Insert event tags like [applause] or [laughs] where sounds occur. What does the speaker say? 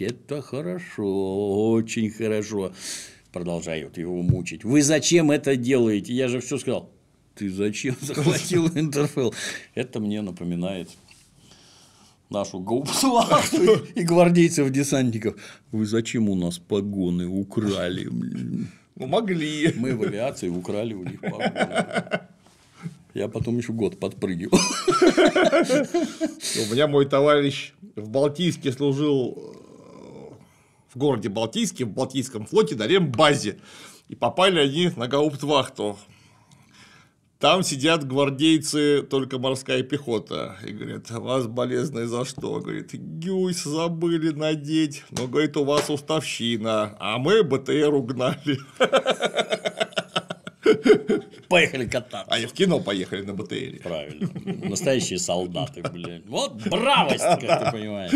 это хорошо, очень хорошо. Продолжают его мучить. Вы зачем это делаете? Я же все сказал. Ты зачем захватил [laughs] Интерфел? Это мне напоминает нашу гауптвахту и гвардейцев-десантников. Вы зачем у нас погоны украли? Ну, могли. Мы в авиации украли у них погоны. Я потом еще год подпрыгивал. [laughs] У меня мой товарищ в Балтийске служил в городе Балтийске, в Балтийском флоте на рембазе. И попали они на гауптвахту. Там сидят гвардейцы, только морская пехота. И говорят, «А вас болезный за что? Говорит, гюйс забыли надеть. Но, говорит, у вас уставщина, а мы БТР угнали. Поехали кататься. Они в кино поехали на БТРе. Правильно. Настоящие солдаты, блин. Вот бравость, как ты понимаешь.